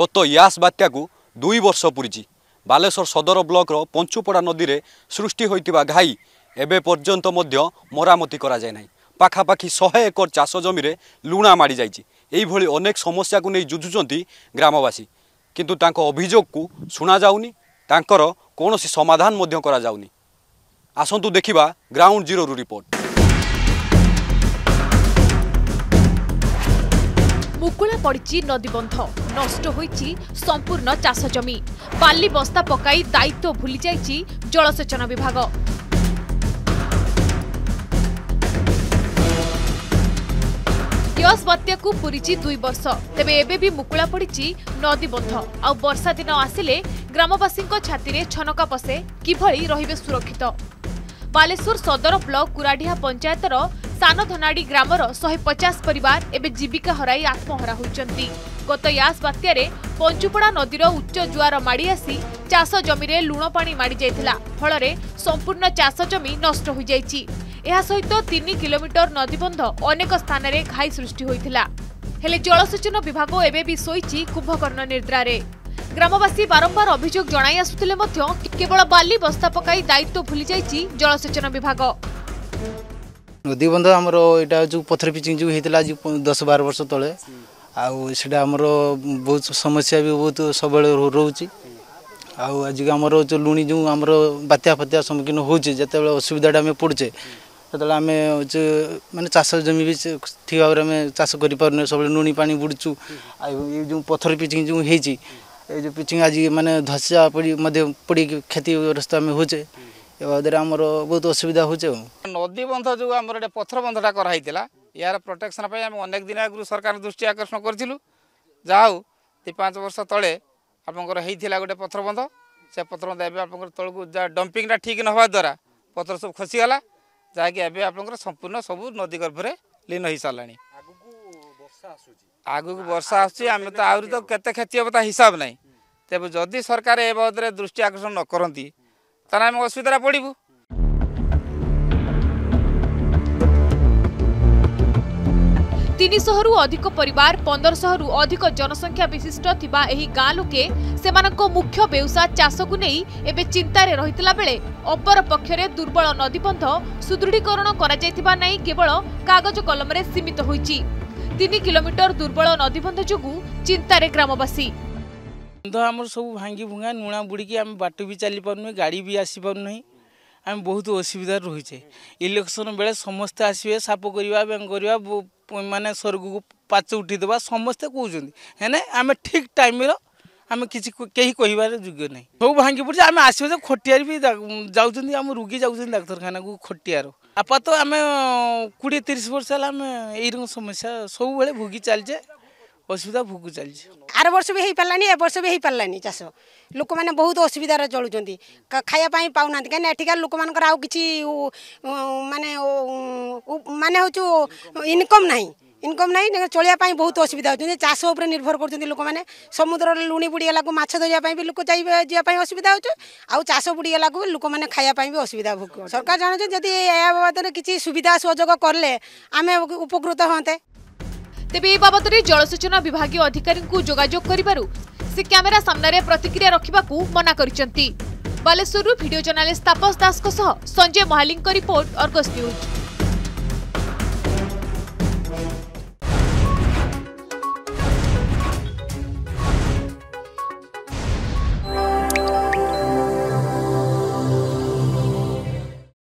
গত ইয়াস বাত্যাকু দুই বর্ষ পুরিছি ବାଲେଶ୍ୱର ସଦର ବ୍ଲକର ପଞ୍ଚୁପଡ଼ା ନଦୀରେ ସୃଷ୍ଟି ହୋଇଥିବା ଘାଇ ଏବେ ପର୍ଯ୍ୟନ୍ତ ମଧ୍ୟ ମରାମତି କରାଯାଇ ନାହିଁ ପାଖାପାଖି ଶହେ ଏକର ଚାଷ ଜମିରେ ଲୁଣା ମାଡ଼ିଯାଇଛି ଏଇଭଳି ଅନେକ ସମସ୍ୟାକୁ ନେଇ ଯୁଝୁଛନ୍ତି ଗ୍ରାମବାସୀ କିନ୍ତୁ ତାଙ୍କ ଅଭିଯୋଗକୁ ଶୁଣାଯାଉନି ତାଙ୍କର କୌଣସି ସମାଧାନ ମଧ୍ୟ କରାଯାଉନି ଆସନ୍ତୁ ଦେଖିବା ଗ୍ରାଉଣ୍ଡ ଜିରୋରୁ ରିପୋର୍ଟ ମୁକୁଳା ପଡ଼ିଛି ନଦୀବନ୍ଧ ନଷ୍ଟ ହୋଇଛି ସମ୍ପୂର୍ଣ୍ଣ ଚାଷ ଜମି ବାଲି ବସ୍ତା ପକାଇ ଦାୟିତ୍ୱ ଭୁଲିଯାଇଛି ଜଳସେଚନ ବିଭାଗ ୟସ୍ ବାତ୍ୟାକୁ ପୁରିଛି ଦୁଇ ବର୍ଷ ତେବେ ଏବେ ବି ମୁକୁଳା ପଡ଼ିଛି ନଦୀବନ୍ଧ ଆଉ ବର୍ଷା ଦିନ ଆସିଲେ ଗ୍ରାମବାସୀଙ୍କ ଛାତିରେ ଛନକା ପଶେ କିଭଳି ରହିବେ ସୁରକ୍ଷିତ ବାଲେଶ୍ୱର ସଦର ବ୍ଲକ କୁରାଢିହା ପଞ୍ଚାୟତର ସାନ ଧନାଡ଼ି ଗ୍ରାମର ଶହେ ପଚାଶ ପରିବାର ଏବେ ଜୀବିକା ହରାଇ ଆତ୍ମହରା ହୋଇଛନ୍ତି ଗତ ୟାସ ବାତ୍ୟାରେ ପଞ୍ଚୁପଡ଼ା ନଦୀର ଉଚ୍ଚ ଜୁଆର ମାଡ଼ି ଆସି ଚାଷ ଜମିରେ ଲୁଣ ପାଣି ମାଡ଼ିଯାଇଥିଲା ଫଳରେ ସମ୍ପୂର୍ଣ୍ଣ ଚାଷ ଜମି ନଷ୍ଟ ହୋଇଯାଇଛି ଏହା ସହିତ ତିନି କିଲୋମିଟର ନଦୀବନ୍ଧ ଅନେକ ସ୍ଥାନରେ ଘାଇ ସୃଷ୍ଟି ହୋଇଥିଲା ହେଲେ ଜଳସେଚନ ବିଭାଗ ଏବେ ବି ଶୋଇଛି କୁମ୍ଭକର୍ଣ୍ଣ ନିଦ୍ରାରେ ଗ୍ରାମବାସୀ ବାରମ୍ବାର ଅଭିଯୋଗ ଜଣାଇ ଆସୁଥିଲେ ମଧ୍ୟ କେବଳ ବାଲି ବସ୍ତା ପକାଇ ଦାୟିତ୍ୱ ଭୁଲିଯାଇଛି ଜଳସେଚନ ବିଭାଗ ନଦୀବନ୍ଧ ଆମର ଏଇଟା ଯେଉଁ ପଥର ପିଚିଂ ଯେଉଁ ହେଇଥିଲା ଆଜି ଦଶ ବାର ବର୍ଷ ତଳେ ଆଉ ସେଇଟା ଆମର ବହୁତ ସମସ୍ୟା ବି ବହୁତ ସବୁବେଳେ ରହୁଛି ଆଉ ଆଜିକି ଆମର ଯେଉଁ ଲୁଣି ଯେଉଁ ଆମର ବାତ୍ୟା ଫାତ୍ୟା ସମ୍ମୁଖୀନ ହେଉଛି ଯେତେବେଳେ ଅସୁବିଧାଟା ଆମେ ପଡ଼ୁଛେ ସେତେବେଳେ ଆମେ ହେଉଛି ମାନେ ଚାଷ ଜମି ବି ଠିକ ଭାବରେ ଆମେ ଚାଷ କରିପାରୁନେ ସବୁବେଳେ ଲୁଣି ପାଣି ବୁଡ଼ୁଛୁ ଆଉ ଏ ଯେଉଁ ପଥର ପିଚିଂ ଯେଉଁ ହେଇଛି ଏ ଯେଉଁ ପିଚିଂ ଆଜି ମାନେ ଧସା ପଡ଼ି ମଧ୍ୟ ପଡ଼ିକି କ୍ଷତିଗ୍ରସ୍ତ ଆମେ ହେଉଛେ ଯାହାଦ୍ୱାରା ଆମର ବହୁତ ଅସୁବିଧା ହେଉଛି ଆଉ ନଦୀ ବନ୍ଧ ଯେଉଁ ଆମର ଏଇଟା ପଥର ବନ୍ଧଟା କରାହେଇଥିଲା ଏହାର ପ୍ରୋଟେକ୍ସନ୍ ପାଇଁ ଆମେ ଅନେକ ଦିନ ଆଗରୁ ସରକାର ଦୃଷ୍ଟି ଆକର୍ଷଣ କରିଥିଲୁ ଯାହା ହଉ ଦୁଇ ପାଞ୍ଚ ବର୍ଷ ତଳେ ଆପଣଙ୍କର ହେଇଥିଲା ଗୋଟେ ପଥର ବନ୍ଧ ସେ ପଥର ବନ୍ଧ ଏବେ ଆପଣଙ୍କର ତଳକୁ ଯାହା ଡମ୍ପିଂଟା ଠିକ୍ ନ ହେବା ଦ୍ୱାରା ପଥର ସବୁ ଖସିଗଲା ଯାହାକି ଏବେ ଆପଣଙ୍କର ସମ୍ପୂର୍ଣ୍ଣ ସବୁ ନଦୀ ଗର୍ଭରେ ଲୀନ ହେଇସାରିଲାଣି ଆଗକୁ ବର୍ଷା ଆସୁଛି ଆମେ ତ ଆହୁରି ତ କେତେ କ୍ଷତି ହେବ ତା ହିସାବ ନାହିଁ ତେବେ ଯଦି ସରକାର ଏ ବାବଦରେ ଦୃଷ୍ଟି ଆକର୍ଷଣ ନ କରନ୍ତି তাহলে আমি অসুবিধাটা ପଡ଼ିବୁ তিনশহরু অধিক পরিবার পনেরশহরু অধিক জনসংখ্যা বিশিষ্ট থিবা এই গাঁ লোকে সেমানক মুখ্য ব্যবসা চাষকু নেই এবে চিন্তারে রহিতলা বেলে অপরপক্ষে দুর্বল নদীবন্ধ সুদৃঢ়ীকরণ করা যাইতিবা নাই কেবল কাগজ কলমরে সীমিত হইছি তিন কিলোমিটর দুর্বল নদীবন্ধ যোগু চিন্তারে গ্রামবাসী ବନ୍ଧ ଆମର ସବୁ ଭାଙ୍ଗି ଭୁଙ୍ଗା ନୁଣା ବୁଡ଼ିକି ଆମେ ବାଟ ବି ଚାଲିପାରୁନି ଗାଡ଼ି ବି ଆସିପାରୁନାହିଁ ଆମେ ବହୁତ ଅସୁବିଧାରେ ରହୁଛେ ଇଲେକ୍ସନ୍ ବେଳେ ସମସ୍ତେ ଆସିବେ ସାପ କରିବା ବ୍ୟାଙ୍ଗ କରିବା ମାନେ ସ୍ୱର୍ଗକୁ ପାଚ ଉଠିଦେବା ସମସ୍ତେ କହୁଛନ୍ତି ହେଲେ ଆମେ ଠିକ୍ ଟାଇମ୍ର ଆମେ କିଛି କେହି କହିବାର ଯୋଗ୍ୟ ନାହିଁ ସବୁ ଭାଙ୍ଗି ପଡ଼ୁଛି ଆମେ ଆସିବା ଯେ ଖଟିଆରେ ବି ଯାଉଛନ୍ତି ଆମ ରୋଗୀ ଯାଉଛନ୍ତି ଡାକ୍ତରଖାନାକୁ ଖଟିଆର ଆପାତ ଆମେ କୋଡ଼ିଏ ତିରିଶ ବର୍ଷ ହେଲା ଆମେ ଏଇ ରକମ ସମସ୍ୟା ସବୁବେଳେ ଭୋଗି ଚାଲିଛେ অসুবিধা ভোগু চালছে ଆର ବର୍ଷ ବି ହେଇପାରିଲାନି ଏ ବର୍ଷ ବି ହେଇପାରିଲାନି ଚାଷ ଲୋକମାନେ ବହୁତ ଅସୁବିଧାରେ ଚଳୁଛନ୍ତି ଖାଇବା ପାଇଁ ପାଉନାହାନ୍ତି କାହିଁକିନା ଏଠିକାର ଲୋକମାନଙ୍କର ଆଉ କିଛି ମାନେ ମାନେ ହେଉଛୁ ଇନକମ୍ ନାହିଁ ইনকম নাই চলিয়া পাই বহুত অসুবিধা হচ্ছে চাষ উপরে নির্ভর করছেন লোক মানে সমুদ্রের লুণি বুড়িগলা মাছ ধরিয়া পাই লোক যাওয়া অসুবিধা হচ্ছে আস বুড়িগলা লোক মানে খাইয়া পাই অসুবিধা ভোগ সরকার জানুছেন যদি এ বাবদরে কিছু সুবিধা সুযোগ করলে আমি উপকৃত হতে ତେବେ ଏ ବାବଦରେ ଜଳସେଚନ ବିଭାଗୀୟ ଅଧିକାରୀଙ୍କୁ ଯୋଗାଯୋଗ କରିବାରୁ ସେ କ୍ୟାମେରା ସାମ୍ନାରେ ପ୍ରତିକ୍ରିୟା ରଖିବାକୁ ମନା କରିଛନ୍ତି ବାଲେଶ୍ୱରରୁ ଭିଡ଼ିଓ ଜର୍ଣ୍ଣାଲିଷ୍ଟ ତାପସ ଦାସଙ୍କ ସହ ସଞ୍ଜୟ ମହାଲିଙ୍କ ରିପୋର୍ଟ ଅର୍ଗସ୍ ନ୍ୟୁଜ୍